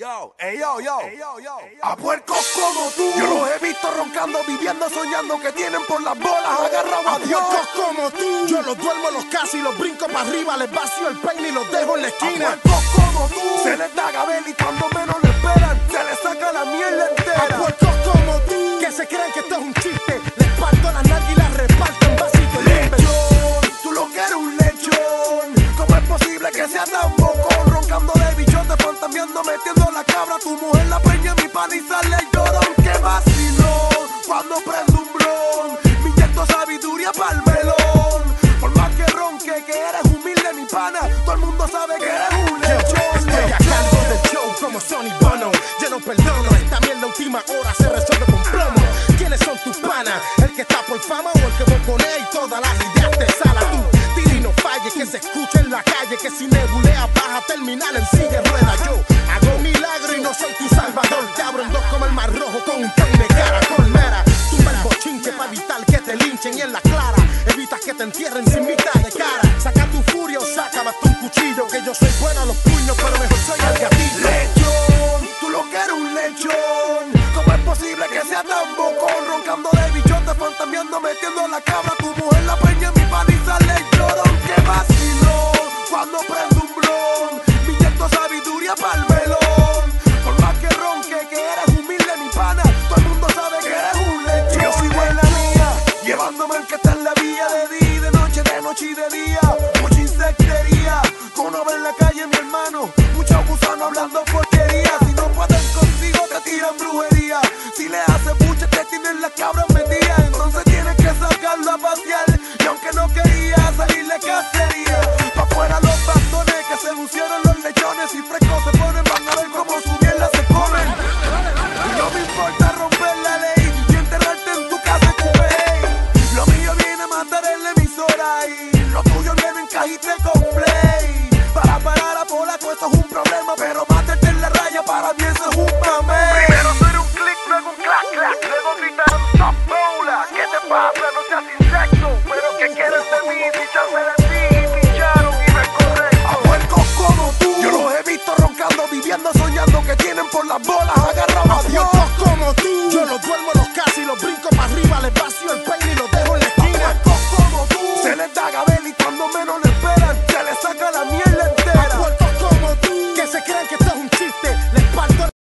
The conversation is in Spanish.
Yo, ey, yo, yo, a puercos como tú, yo los he visto roncando, viviendo, soñando que tienen por las bolas agarrado a, a Dios. puercos como tú, yo los duermo, los casi, los brinco para arriba, les vacío el peine y los dejo en la esquina. A puercos como tú, se les da gabel y cuando menos fantameando, metiendo la cabra, tu mujer la preña, mi pan y sale el llorón, que vacilón, cuando prendo un blon, me inyecto sabiduría pa'l melón, por más que ronque, que eres humilde, mi pana, todo el mundo sabe que eres un lechón. Estoy a cargo del show como Sonny Bono, yo no perdono, esta mierda última hora se resuelve con plomo. ¿Quiénes son tus panas? ¿El que está por fama o el que boconea y todas las ideas te sala tú? Que se escuche en la calle, que si nebulea vas a terminar en silla rueda. Yo hago milagro y no soy tu salvador, te abro en dos como el mar rojo con un peine caracol, mera. Tumba el bochinche para evitar que te linchen y en la clara evitas que te entierren sin mitad de cara. Saca tu furia o saca un cuchillo, que yo soy bueno a los puños, pero mejor soy el gatillo. Lechón, tú lo que eres un lechón. ¿Cómo es posible que sea tan bocón? Roncando de bichote, fantameando, metiendo la cabra. Tu noche, y de día. Mucha insectería, con en la calle, mi hermano. diste con play. Para parar a polaco esto es un problema, pero mátete en la raya, para mí eso es un mame. Primero ser un click, luego un clac, clac, luego gritar un top bola. ¿Qué te pasa? No seas insecto, pero que quieres de mí? Si de ti, picharon y me correcto. A puercos como tú, yo los he visto roncando, viviendo, soñando que tienen por las bolas agarrados.